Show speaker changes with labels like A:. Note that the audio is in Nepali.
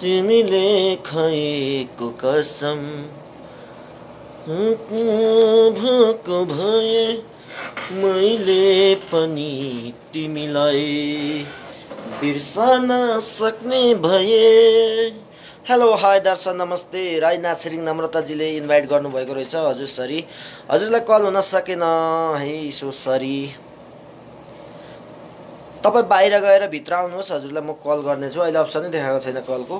A: तिमीले खएको कसम भएको भए मैले पनि तिमीलाई बिर्सन सक्ने भए। हेलो हाई दर्शन नमस्ते। राई नाछिरिङ नम्रताजीले इन्भाइट गर्नुभएको रहेछ। हजुर सरी। हजुरलाई कल हुन सकेन। है सो सरी। तपाईँ बाहिर गएर भित्र आउनुहोस् हजुरलाई म कल गर्नेछु। अहिले अप्सनै देखाएको छैन कलको।